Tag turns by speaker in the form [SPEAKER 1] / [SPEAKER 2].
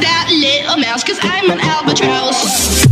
[SPEAKER 1] that little mouse, cause I'm an albatross.